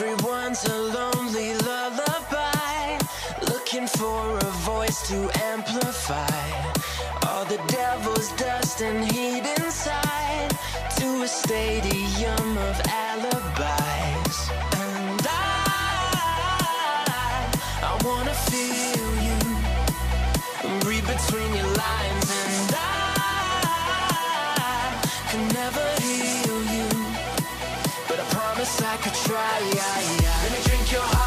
Everyone's a lonely lullaby, looking for a voice to amplify all the devil's dust and heat inside to a stadium of alibis. And I, I wanna feel you, read between your lines, and I can never. Could try. Let me drink your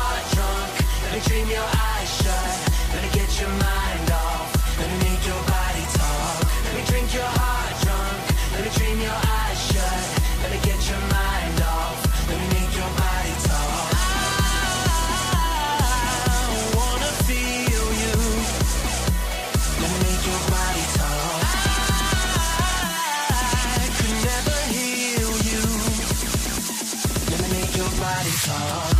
your body.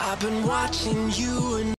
I've been watching you and